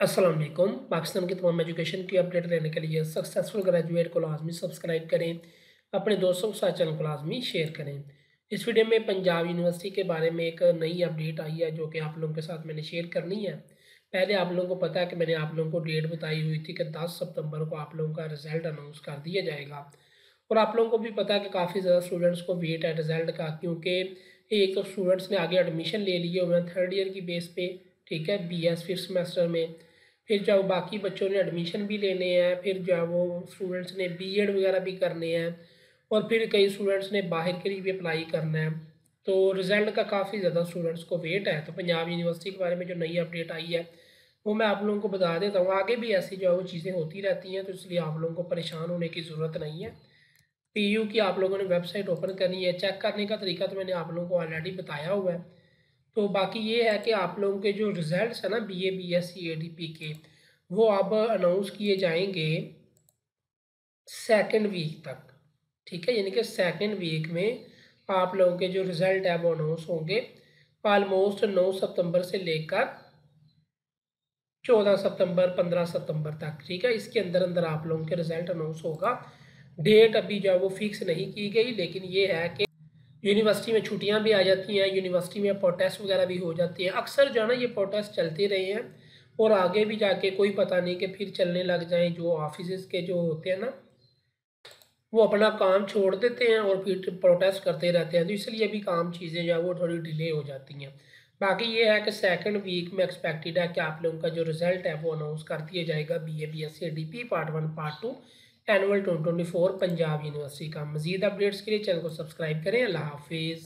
वालेकुम पाकिस्तान की तमाम एजुकेशन की अपडेट लेने के लिए सक्सेसफुल ग्रेजुएट को लाजमी सब्सक्राइब करें। अपने दोस्तों के साथ चैनल को लाजमी शेयर करें। इस वीडियो में पंजाब यूनिवर्सिटी के बारे में एक नई अपडेट आई है जो कि आप लोगों के साथ मैंने शेयर करनी है। पहले आप लोगों को पता है कि मैंने आप लोगों को डेट बताई हुई थी कि दस सितंबर को आप लोगों का रिज़ल्ट अनाउंस कर दिया जाएगा। और आप लोगों को भी पता है कि काफ़ी ज़्यादा स्टूडेंट्स को वेट है रिज़ल्ट का, क्योंकि एक तो स्टूडेंट्स ने आगे एडमिशन ले लिए हुए हैं थर्ड ईयर की बेस पे, ठीक है बी एस फिफ्थ सेमेस्टर में। फिर जो बाकी बच्चों ने एडमिशन भी लेने हैं, फिर जो है वो स्टूडेंट्स ने बीएड वगैरह भी करने हैं और फिर कई स्टूडेंट्स ने बाहर के लिए भी अप्लाई करना है। तो रिज़ल्ट का काफ़ी ज़्यादा स्टूडेंट्स को वेट है। तो पंजाब यूनिवर्सिटी के बारे में जो नई अपडेट आई है, वो मैं आप लोगों को बता देता हूँ। आगे भी ऐसी जो है वो चीज़ें होती रहती हैं तो इसलिए आप लोगों को परेशान होने की ज़रूरत नहीं है। पी की आप लोगों ने वेबसाइट ओपन करनी है। चेक करने का तरीका तो मैंने आप लोगों को ऑलरेडी बताया हुआ है। तो बाकी ये है कि आप लोगों के जो रिज़ल्ट है ना B A B S C A D P के, वो अब अनाउंस किए जाएँगे सेकंड वीक तक। ठीक है? यानी कि सेकंड वीक में आप लोगों के जो रिज़ल्ट है, वो अनाउंस होंगे। ऑलमोस्ट नौ सितंबर से लेकर चौदह सितंबर, पंद्रह सितंबर तक। ठीक है? इसके अंदर अंदर आप लोगों के रिज़ल्ट अनाउंस होगा। डेट अभी जो है वो फिक्स नहीं की गई, लेकिन ये है कि यूनिवर्सिटी में छुट्टियाँ भी आ जाती हैं यूनिवर्सिटी में प्रोटेस्ट वगैरह भी हो जाती हैं। अक्सर जो है ना, ये प्रोटेस्ट चलते रहे हैं और आगे भी जाके कोई पता नहीं कि फिर चलने लग जाएँ, जो ऑफ़िस के जो होते हैं ना, वो अपना काम छोड़ देते हैं और फिर प्रोटेस्ट करते रहते हैं। तो इसलिए भी काम चीज़ें जो है वो थोड़ी डिले हो जाती हैं। बाकी ये है कि सेकंड वीक में एक्सपेक्टेड है कि आप लोगों का जो रिज़ल्ट है वो अनाउंस कर दिया जाएगा B A B S C D P part one part two annual twenty twenty four Punjab university का। मजीद अपडेट्स के लिए चैनल को सब्सक्राइब करें। अल्लाह हाफिज़।